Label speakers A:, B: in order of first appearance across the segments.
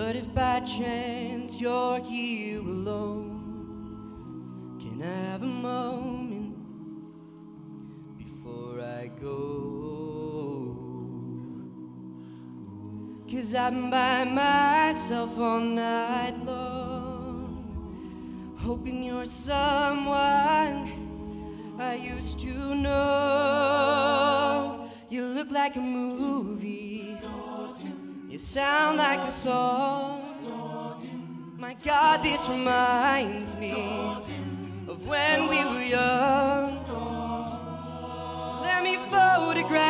A: But if by chance you're here alone, can I have a moment before I go? Cause I'm by myself all night long, hoping you're someone I used to know. You look like a movie. Sound like a song. My God, this reminds me of when we were young. Let me photograph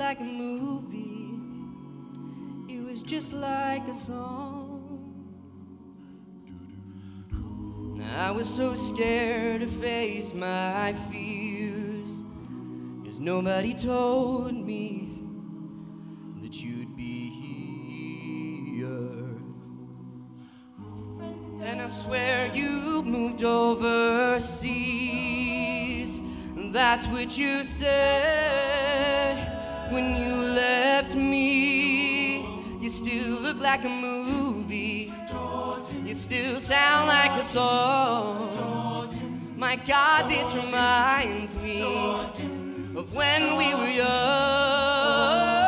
A: like a movie. It was just like a song. I was so scared to face my fears. Cause nobody told me that you'd be here. And I swear you moved overseas. That's what you said when you left me. You still look like a movie. You still sound like a song. My God, this reminds me of when we were young.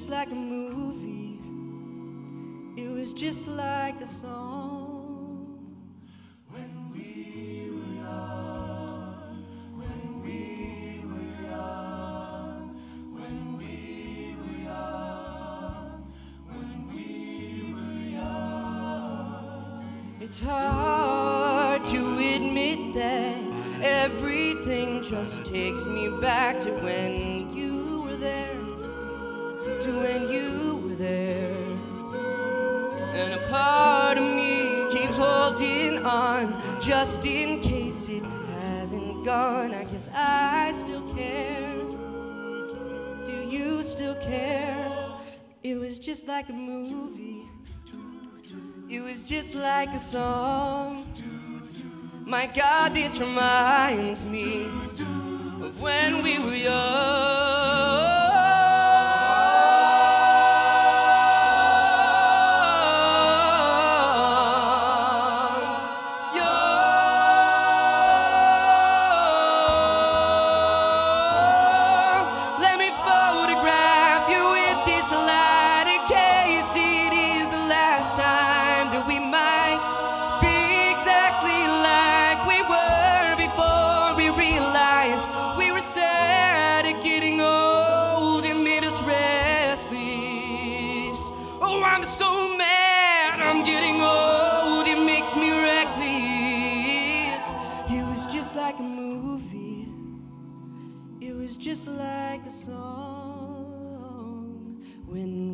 A: Just like a movie. It was just like a song. When we were young, when we were young, when we were young, when we were young. It's hard to admit that everything just takes me back to when you were there when you were there. And a part of me keeps holding on just in case it hasn't gone. I guess I still care. Do you still care? It was just like a movie. It was just like a song. My God, this reminds me of when we were young. like a movie, it was just like a song. When